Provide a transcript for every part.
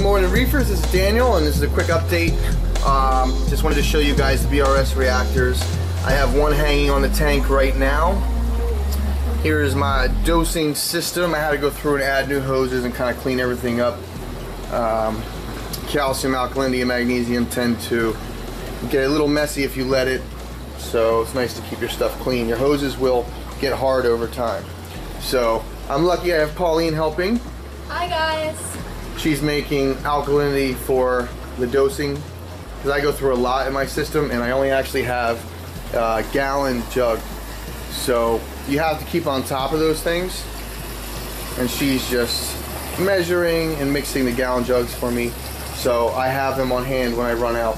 Good morning reefers, this is Daniel and this is a quick update. Um, just wanted to show you guys the BRS reactors. I have one hanging on the tank right now. Here is my dosing system. I had to go through and add new hoses and kind of clean everything up. Um, calcium, alkalinity, and magnesium tend to get a little messy if you let it. So it's nice to keep your stuff clean. Your hoses will get hard over time. So I'm lucky I have Pauline helping. Hi guys. She's making alkalinity for the dosing because I go through a lot in my system and I only actually have a gallon jug. So you have to keep on top of those things. And she's just measuring and mixing the gallon jugs for me. So I have them on hand when I run out.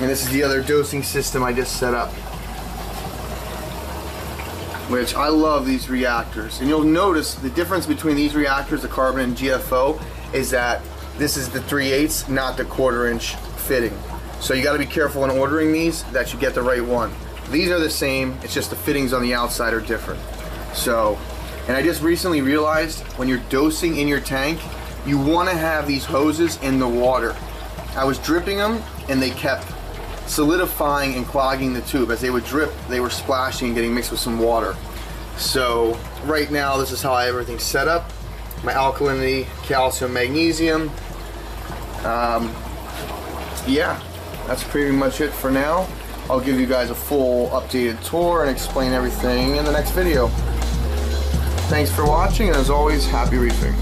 And this is the other dosing system I just set up. Which I love these reactors. And you'll notice the difference between these reactors, the carbon and GFO, is that this is the 3 8 not the quarter inch fitting. So you gotta be careful in ordering these that you get the right one. These are the same, it's just the fittings on the outside are different. So, and I just recently realized when you're dosing in your tank, you wanna have these hoses in the water. I was dripping them and they kept solidifying and clogging the tube. As they would drip, they were splashing and getting mixed with some water. So right now, this is how I have everything set up. My alkalinity, calcium, magnesium. Um, yeah, that's pretty much it for now. I'll give you guys a full updated tour and explain everything in the next video. Thanks for watching, and as always, happy reefing.